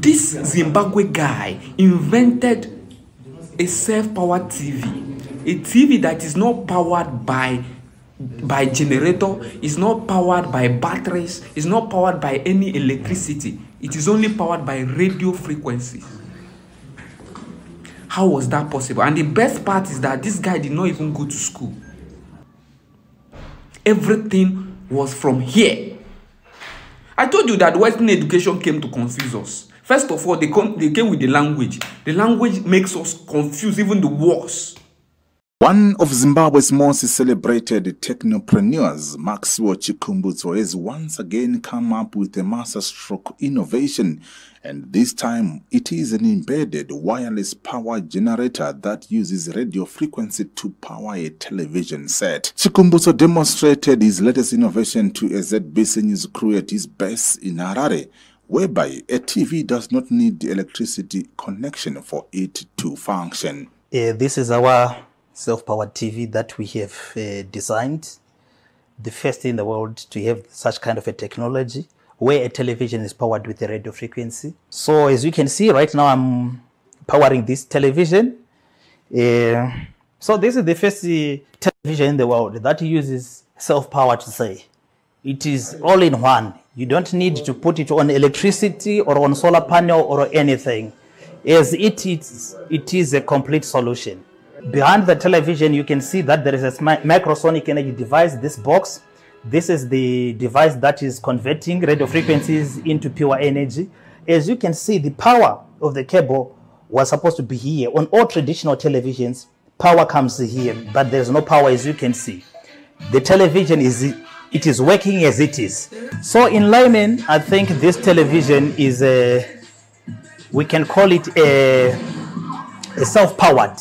This Zimbabwe guy invented a self-powered TV, a TV that is not powered by by generator, is not powered by batteries, is not powered by any electricity. It is only powered by radio frequencies. How was that possible? And the best part is that this guy did not even go to school. Everything was from here. I told you that Western education came to confuse us. First of all, they, come, they came with the language. The language makes us confuse even the words. One of Zimbabwe's most celebrated technopreneurs, Maxwell Chikumbutso, has once again come up with a masterstroke innovation, and this time it is an embedded wireless power generator that uses radio frequency to power a television set. Chikumbutso demonstrated his latest innovation to a ZBC News crew at his base in Harare, whereby a TV does not need the electricity connection for it to function. Uh, this is our self-powered TV that we have uh, designed, the first in the world to have such kind of a technology where a television is powered with a radio frequency. So as you can see right now, I'm powering this television. Uh, so this is the first uh, television in the world that uses self-power to say. It is all in one. You don't need to put it on electricity or on solar panel or anything. As it is, it is a complete solution. Behind the television, you can see that there is a microsonic energy device, this box. This is the device that is converting radio frequencies into pure energy. As you can see, the power of the cable was supposed to be here. On all traditional televisions, power comes here, but there's no power as you can see. The television is it is working as it is. So in layman, I think this television is a we can call it a, a self-powered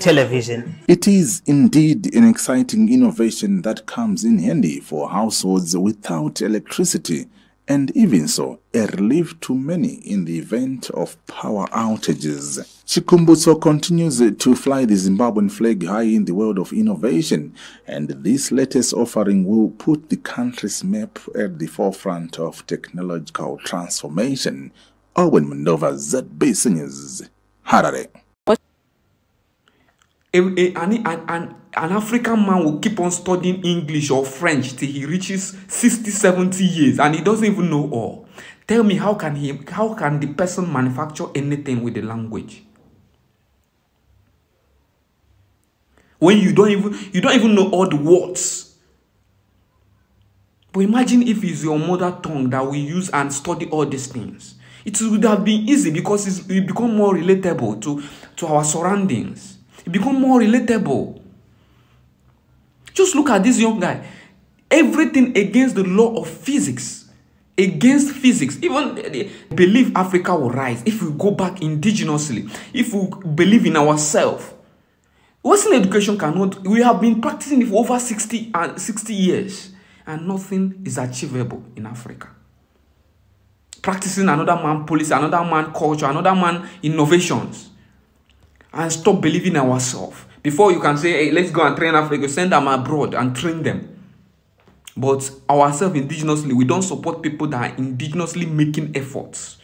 television. It is indeed an exciting innovation that comes in handy for households without electricity and even so, a relief to many in the event of power outages. Chikumbutso continues to fly the Zimbabwean flag high in the world of innovation, and this latest offering will put the country's map at the forefront of technological transformation. Owen Mandova, ZBC News, Harare. A, a, an, an, an African man will keep on studying English or French till he reaches 60, 70 years and he doesn't even know all. Tell me how can he how can the person manufacture anything with the language? When you don't even you don't even know all the words. But imagine if it's your mother tongue that we use and study all these things. It would have been easy because it's, it become more relatable to, to our surroundings. It become more relatable. Just look at this young guy. Everything against the law of physics. Against physics. Even believe Africa will rise if we go back indigenously. If we believe in ourselves. Western education cannot. We have been practicing it for over 60 and uh, 60 years. And nothing is achievable in Africa. Practicing another man policy, another man culture, another man innovations and stop believing ourselves. Before you can say, hey, let's go and train Africa, send them abroad and train them. But ourselves indigenously, we don't support people that are indigenously making efforts.